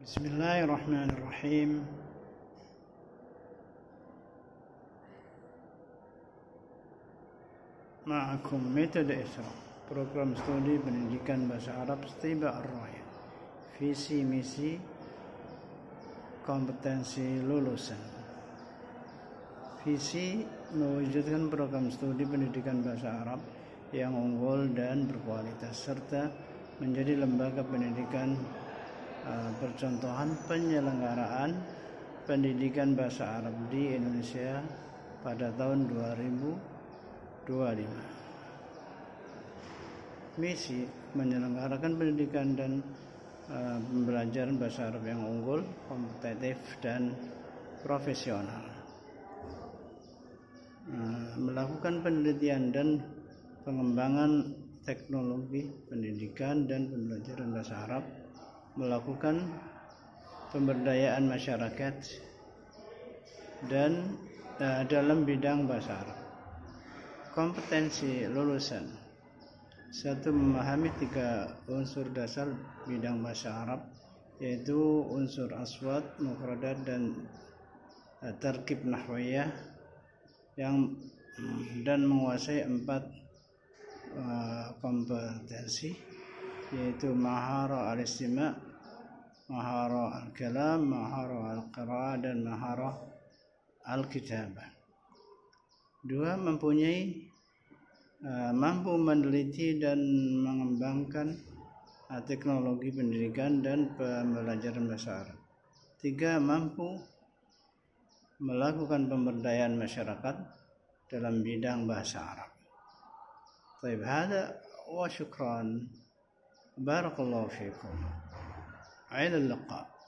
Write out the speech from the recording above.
بسم الله الرحمن الرحيم معكم metode Isra program studi pendidikan bahasa Arab Setiba Ar-Raya visi misi kompetensi lulusan visi mewujudkan program studi pendidikan bahasa Arab yang unggul dan berkualitas serta menjadi lembaga pendidikan uh, percontohan penyelenggaraan pendidikan bahasa Arab di Indonesia pada tahun 2025. Misi menyelenggarakan pendidikan dan uh, pembelajaran bahasa Arab yang unggul, kompetitif dan profesional. Uh, melakukan penelitian dan pengembangan teknologi pendidikan dan pembelajaran bahasa Arab melakukan pemberdayaan masyarakat dan uh, dalam bidang bahasa Arab. Kompetensi lulusan satu memahami tiga unsur dasar bidang bahasa Arab yaitu unsur aswad, mufradat dan uh, terkib nahwiyah yang dan menguasai empat uh, kompetensi yaitu mahara al-istima mahara al-kalam mahara al-qira'ah dan mahara al-kitabah dua mempunyai uh, mampu meneliti dan mengembangkan uh, teknologi pendidikan dan pembelajaran bahasa Arab tiga mampu melakukan pemberdayaan masyarakat dalam bidang bahasa Arab. Baik, hada wa syukran. بارك الله فيكم. إلى اللقاء.